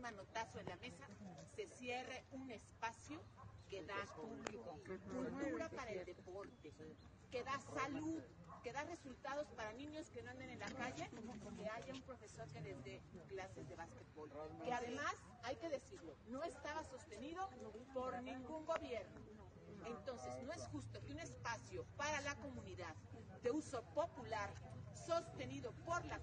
manotazo en la mesa, se cierre un espacio que da público, cultura para el deporte, que da salud, que da resultados para niños que no anden en la calle, que haya un profesor que les dé clases de básquetbol. Que además, hay que decirlo, no estaba sostenido por ningún gobierno. Entonces, no es justo que un espacio para la comunidad de uso popular, sostenido por la